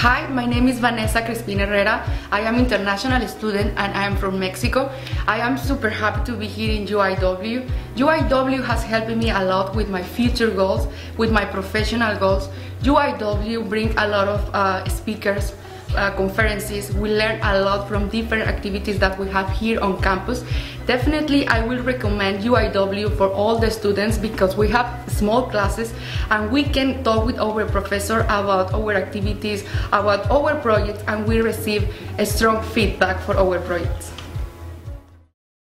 Hi, my name is Vanessa Crespin Herrera. I am international student and I am from Mexico. I am super happy to be here in UIW. UIW has helped me a lot with my future goals, with my professional goals. UIW bring a lot of uh, speakers, uh, conferences. We learn a lot from different activities that we have here on campus. Definitely, I will recommend UIW for all the students because we have small classes and we can talk with our professor about our activities, about our projects, and we receive a strong feedback for our projects.